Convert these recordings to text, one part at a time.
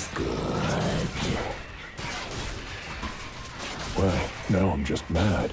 feels good. Well, now I'm just mad.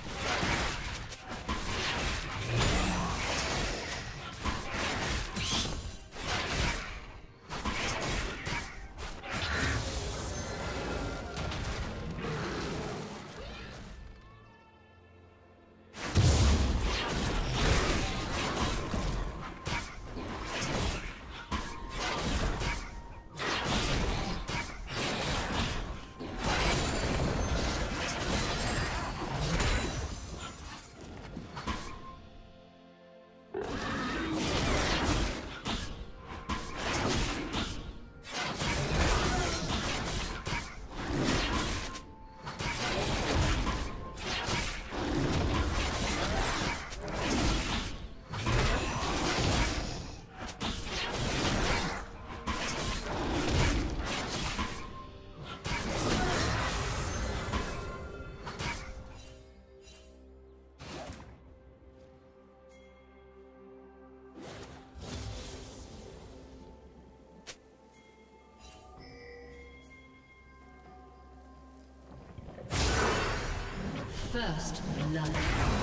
First blood.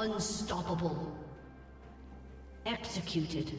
Unstoppable. Executed.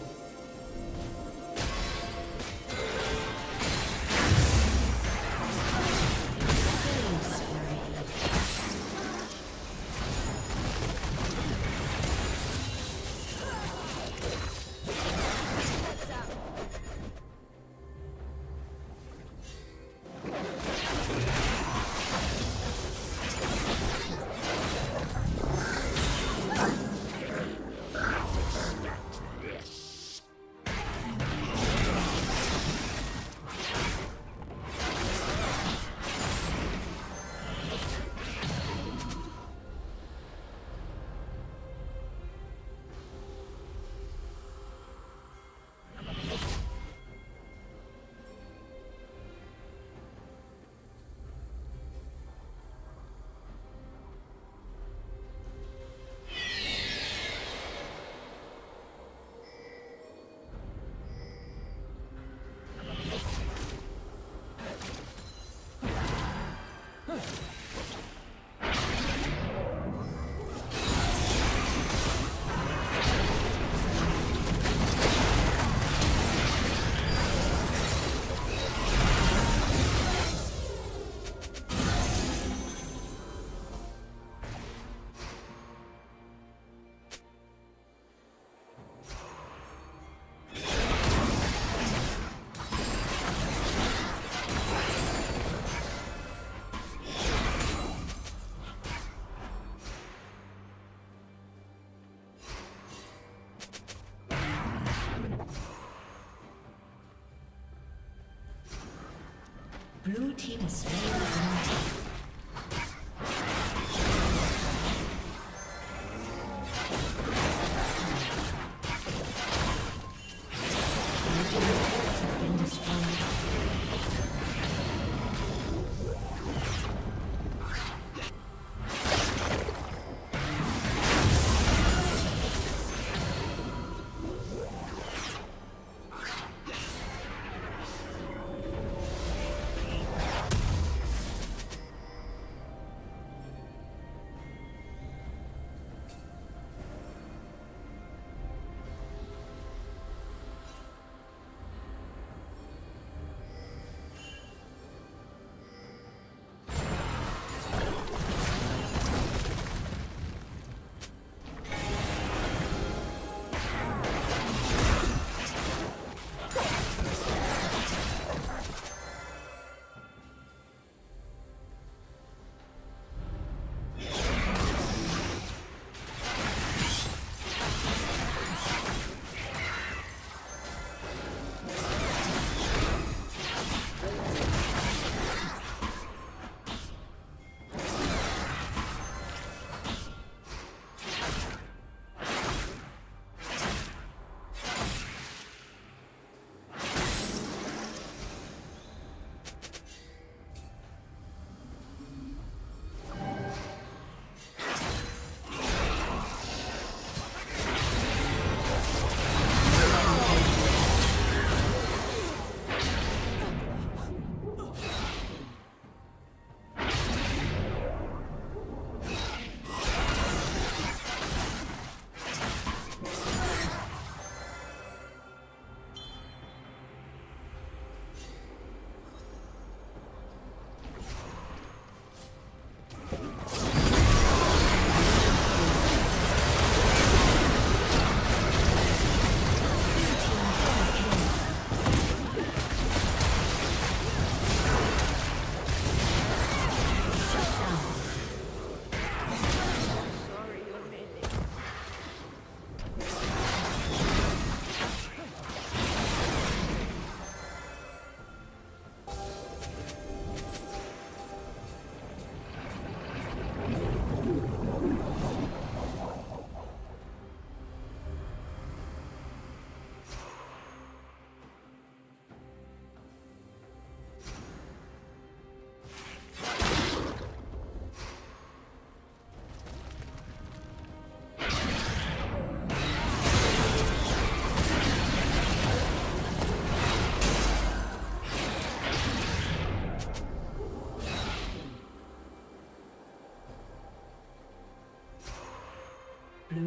Slain